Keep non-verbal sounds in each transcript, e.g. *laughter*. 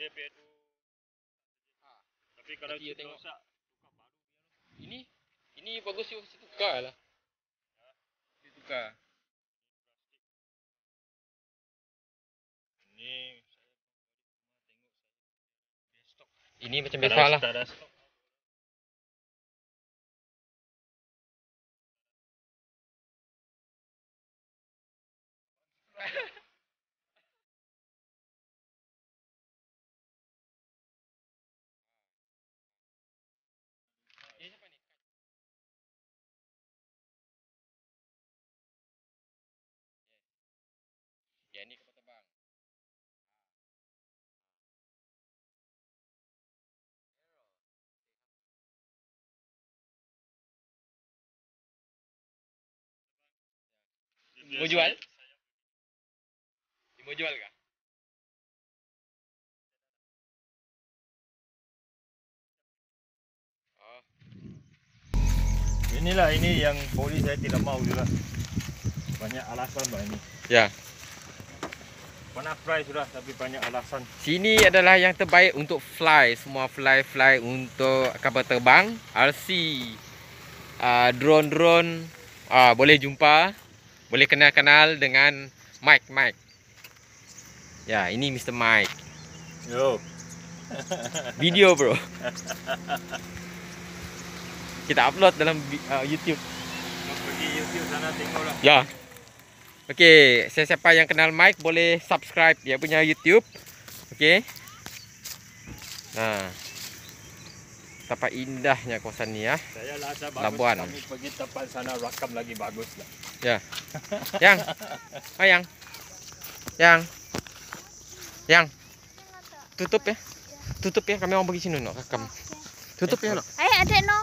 dia punya tu. Tapi kalau you kita tengok. rosak, Ini ini bagus you saya tukar lah. Dia tukar. ni Ini macam biasa lah. tak ada stok. Ini *laughs* Ya, ni kapal terbang. Mau jual? Mau jual kah? Oh, Inilah ini yang polis saya tidak mau juga. Banyak alasan bah ini. ya. Pernah fly sudah tapi banyak alasan. Sini adalah yang terbaik untuk fly. Semua fly-fly untuk kapal terbang. RC. Uh, drone-drone. Uh, boleh jumpa. Boleh kenal-kenal dengan Mike. Mike. Ya, ini Mr. Mike. Yo. Video bro. *laughs* Kita upload dalam uh, YouTube. Kau pergi YouTube sana tengoklah. Ya. Okey, siapa yang kenal Mike boleh subscribe dia punya YouTube. Okey. Nah. Betapa indahnya kawasan ni ya. Saya rasa bagus Labuan. kami pergi tempat sana rakam lagi bagus lah. Yang. Oh yang. Yang. Yang. Tutup ya. Tutup ya. Kami mau pergi sini nak rekam. Tutup ya nak. Eh, adik no.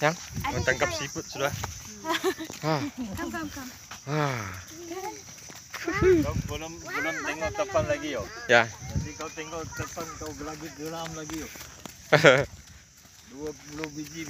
Yang? Saya. seafood sudah. Ah. Kam, kam, kam. Ah. Kau belum belum tengok depan lagi yo. Ya. Nanti kau tengok depan kau lagi geram lagi yo. *laughs* 20 biji